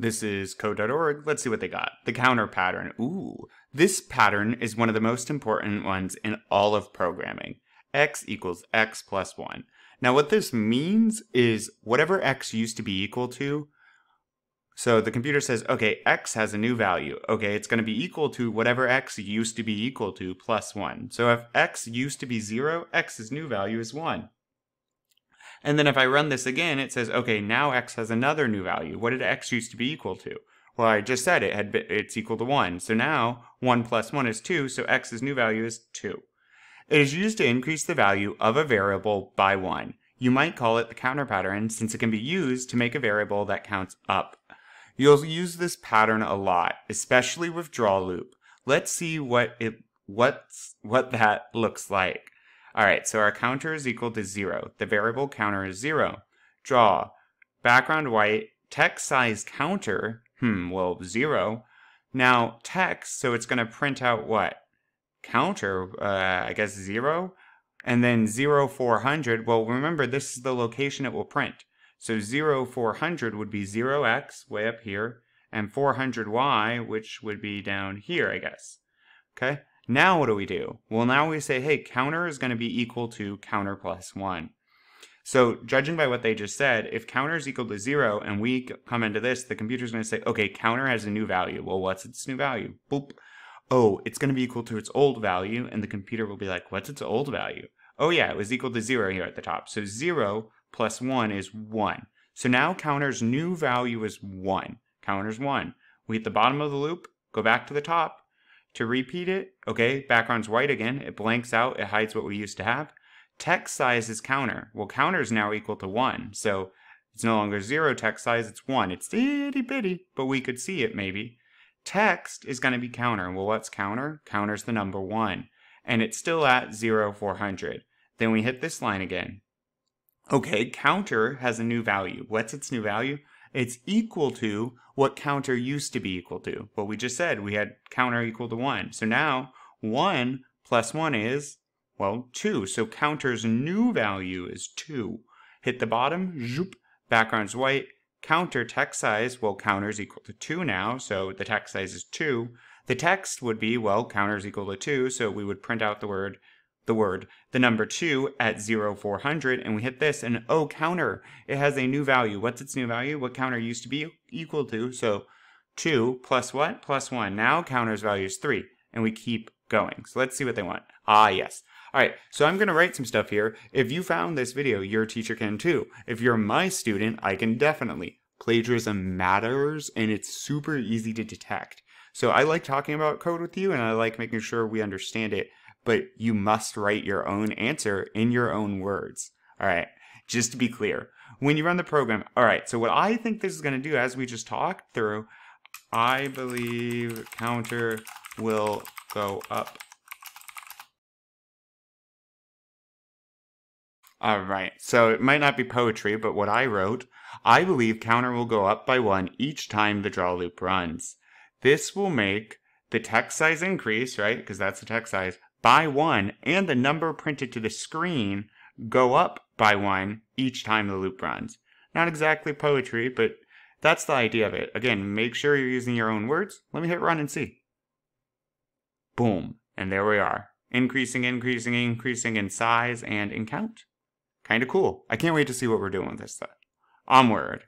This is code.org. Let's see what they got. The counter pattern. Ooh, this pattern is one of the most important ones in all of programming. x equals x plus 1. Now what this means is whatever x used to be equal to, so the computer says, okay, x has a new value. Okay, it's going to be equal to whatever x used to be equal to plus 1. So if x used to be 0, x's new value is 1. And then if I run this again, it says, okay, now x has another new value. What did x used to be equal to? Well, I just said it had it's equal to 1. So now 1 plus 1 is 2, so x's new value is 2. It is used to increase the value of a variable by 1. You might call it the counter pattern since it can be used to make a variable that counts up. You'll use this pattern a lot, especially with draw loop. Let's see what it what's what that looks like. All right, so our counter is equal to zero. The variable counter is zero. Draw, background white, text size counter, hmm, well, zero. Now, text, so it's going to print out what? Counter, uh, I guess zero. And then zero, 400, well, remember, this is the location it will print. So 0, 400 would be 0x, way up here, and 400y, which would be down here, I guess. Okay? Now what do we do? Well, now we say, hey, counter is going to be equal to counter plus 1. So judging by what they just said, if counter is equal to 0 and we come into this, the computer's going to say, okay, counter has a new value. Well, what's its new value? Boop. Oh, it's going to be equal to its old value, and the computer will be like, what's its old value? Oh yeah, it was equal to 0 here at the top. So 0 plus 1 is 1. So now counter's new value is 1. Counter's 1. We hit the bottom of the loop, go back to the top, to repeat it, okay, background's white again. It blanks out. It hides what we used to have. Text size is counter. Well, counter is now equal to 1. So it's no longer 0 text size. It's 1. It's itty bitty, but we could see it maybe. Text is going to be counter. Well, what's counter? Counter's the number 1. And it's still at 0, 400. Then we hit this line again. Okay, counter has a new value. What's its new value? It's equal to what counter used to be equal to. Well, we just said we had counter equal to 1. So now 1 plus 1 is, well, 2. So counter's new value is 2. Hit the bottom, zoop, background's white. Counter text size, well, counter is equal to 2 now, so the text size is 2. The text would be, well, counter is equal to 2, so we would print out the word the word, the number 2 at 0, 400, and we hit this, and oh, counter, it has a new value. What's its new value? What counter used to be equal to? So 2 plus what? Plus 1. Now counter's value is 3, and we keep going. So let's see what they want. Ah, yes. All right, so I'm going to write some stuff here. If you found this video, your teacher can too. If you're my student, I can definitely. Plagiarism matters, and it's super easy to detect. So I like talking about code with you, and I like making sure we understand it but you must write your own answer in your own words. All right, just to be clear. When you run the program, all right, so what I think this is going to do, as we just talked through, I believe counter will go up. All right, so it might not be poetry, but what I wrote, I believe counter will go up by one each time the draw loop runs. This will make the text size increase, right? Because that's the text size, by one and the number printed to the screen go up by one each time the loop runs. Not exactly poetry, but that's the idea of it. Again, make sure you're using your own words. Let me hit run and see. Boom. And there we are. Increasing, increasing, increasing in size and in count. Kind of cool. I can't wait to see what we're doing with this stuff. Onward.